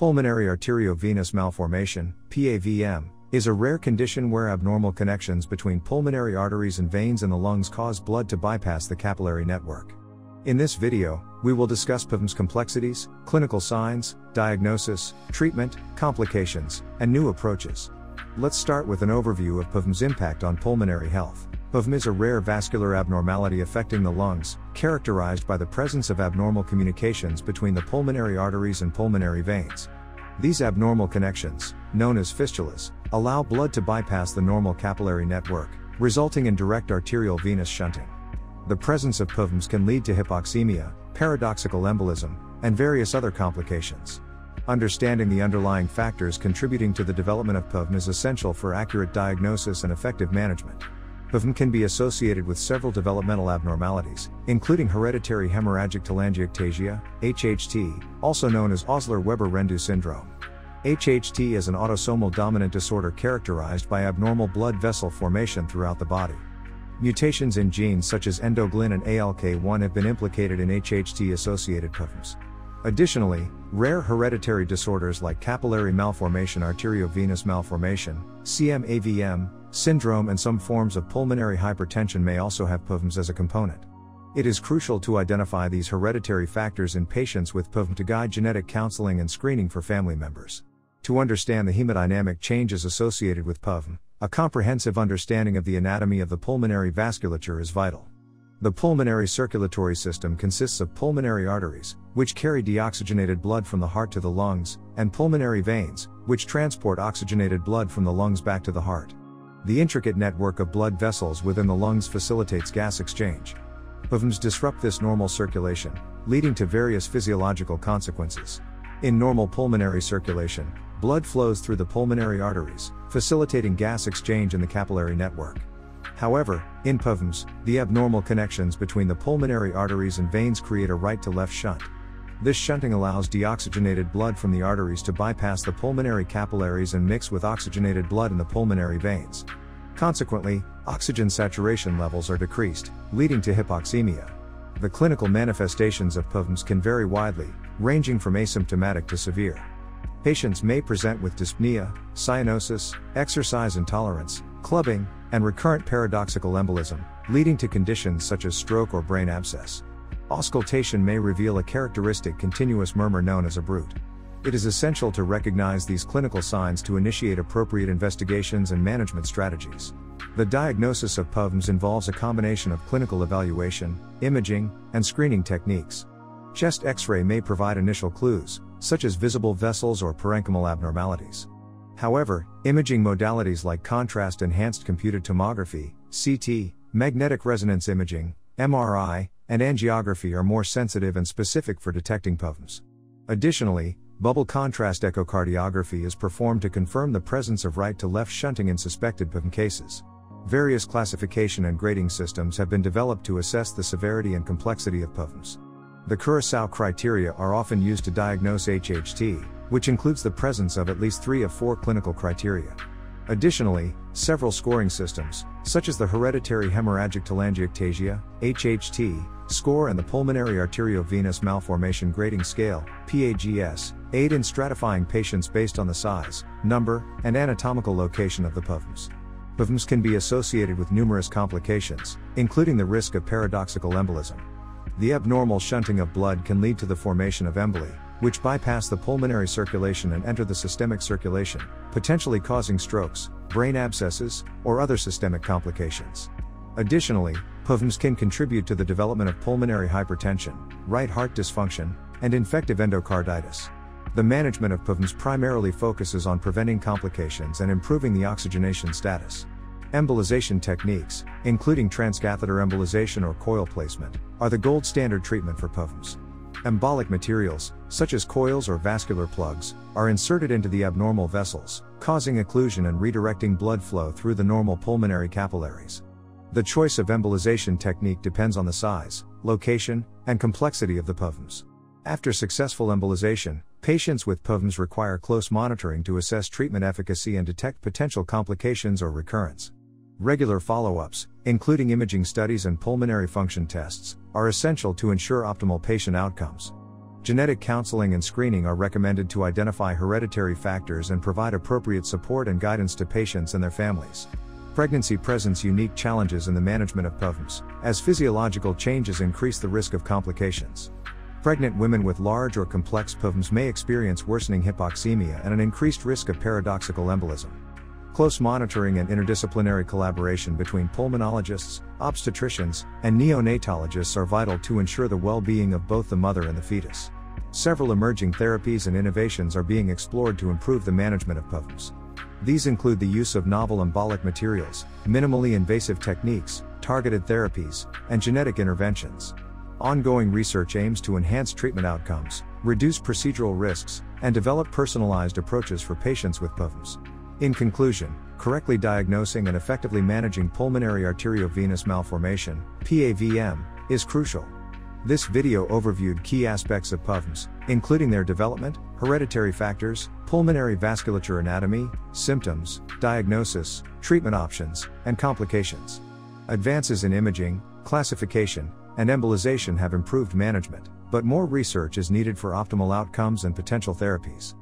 Pulmonary arteriovenous malformation, PAVM, is a rare condition where abnormal connections between pulmonary arteries and veins in the lungs cause blood to bypass the capillary network. In this video, we will discuss PAVM's complexities, clinical signs, diagnosis, treatment, complications, and new approaches. Let's start with an overview of PAVM's impact on pulmonary health. PAVM is a rare vascular abnormality affecting the lungs, characterized by the presence of abnormal communications between the pulmonary arteries and pulmonary veins. These abnormal connections, known as fistulas, allow blood to bypass the normal capillary network, resulting in direct arterial venous shunting. The presence of PAVMs can lead to hypoxemia, paradoxical embolism, and various other complications. Understanding the underlying factors contributing to the development of PAVM is essential for accurate diagnosis and effective management. PAVM can be associated with several developmental abnormalities, including hereditary hemorrhagic telangiectasia, HHT, also known as Osler-Weber-Rendu syndrome. HHT is an autosomal dominant disorder characterized by abnormal blood vessel formation throughout the body. Mutations in genes such as endoglin and ALK1 have been implicated in HHT associated PAVMs. Additionally, rare hereditary disorders like capillary malformation, arteriovenous malformation, CMAVM, syndrome, and some forms of pulmonary hypertension may also have PAVMs as a component. It is crucial to identify these hereditary factors in patients with PAVM to guide genetic counseling and screening for family members. To understand the hemodynamic changes associated with PAVM, a comprehensive understanding of the anatomy of the pulmonary vasculature is vital. The pulmonary circulatory system consists of pulmonary arteries, which carry deoxygenated blood from the heart to the lungs, and pulmonary veins, which transport oxygenated blood from the lungs back to the heart. The intricate network of blood vessels within the lungs facilitates gas exchange. PAVMs disrupt this normal circulation, leading to various physiological consequences. In normal pulmonary circulation, blood flows through the pulmonary arteries, facilitating gas exchange in the capillary network. However, in PAVMs, the abnormal connections between the pulmonary arteries and veins create a right to left shunt. This shunting allows deoxygenated blood from the arteries to bypass the pulmonary capillaries and mix with oxygenated blood in the pulmonary veins. Consequently, oxygen saturation levels are decreased, leading to hypoxemia. The clinical manifestations of PAVMs can vary widely, ranging from asymptomatic to severe. Patients may present with dyspnea, cyanosis, exercise intolerance, clubbing, and recurrent paradoxical embolism, leading to conditions such as stroke or brain abscess. Auscultation may reveal a characteristic continuous murmur known as a bruit. It is essential to recognize these clinical signs to initiate appropriate investigations and management strategies. The diagnosis of PAVMs involves a combination of clinical evaluation, imaging, and screening techniques. Chest x ray may provide initial clues, such as visible vessels or parenchymal abnormalities. However, imaging modalities like contrast enhanced computed tomography, CT, magnetic resonance imaging, MRI, and angiography are more sensitive and specific for detecting PAVMs. Additionally, bubble contrast echocardiography is performed to confirm the presence of right to left shunting in suspected PAVM cases. Various classification and grading systems have been developed to assess the severity and complexity of PAVMs. The Curacao criteria are often used to diagnose HHT, which includes the presence of at least three of four clinical criteria. Additionally, several scoring systems, such as the Hereditary Hemorrhagic Telangiectasia, HHT, score and the Pulmonary Arteriovenous Malformation Grading Scale, PAGS, aid in stratifying patients based on the size, number, and anatomical location of the PAVMs. PAVMs can be associated with numerous complications, including the risk of paradoxical embolism. The abnormal shunting of blood can lead to the formation of emboli, which bypass the pulmonary circulation and enter the systemic circulation, potentially causing strokes, brain abscesses, or other systemic complications. Additionally, PAVMs can contribute to the development of pulmonary hypertension, right heart dysfunction, and infective endocarditis. The management of PAVMs primarily focuses on preventing complications and improving the oxygenation status. Embolization techniques, including transcatheter embolization or coil placement, are the gold standard treatment for PAVMs. Embolic materials, such as coils or vascular plugs, are inserted into the abnormal vessels, causing occlusion and redirecting blood flow through the normal pulmonary capillaries. The choice of embolization technique depends on the size, location, and complexity of the PAVMs. After successful embolization, patients with PAVMs require close monitoring to assess treatment efficacy and detect potential complications or recurrence. Regular follow ups, including imaging studies and pulmonary function tests, are essential to ensure optimal patient outcomes. genetic counseling and screening are recommended to identify hereditary factors and provide appropriate support and guidance to patients and their families. Pregnancy presents unique challenges in the management of PAVMs, as physiological changes increase the risk of complications. Pregnant women with large or complex PAVMs may experience worsening hypoxemia and an increased risk of paradoxical embolism. Close monitoring and interdisciplinary collaboration between pulmonologists, obstetricians, and neonatologists are vital to ensure the well being of both the mother and the fetus. Several emerging therapies and innovations are being explored to improve the management of PAVMs. These include the use of novel embolic materials, minimally invasive techniques, targeted therapies, and genetic interventions. Ongoing research aims to enhance treatment outcomes, reduce procedural risks, and develop personalized approaches for patients with PAVMs. In conclusion, correctly diagnosing and effectively managing pulmonary arteriovenous malformation, PAVM, is crucial. This video overviewed key aspects of PAVMs, including their development, hereditary factors, pulmonary vasculature anatomy, symptoms, diagnosis, treatment options, and complications. Advances in imaging, classification, and embolization have improved management, but more research is needed for optimal outcomes and potential therapies.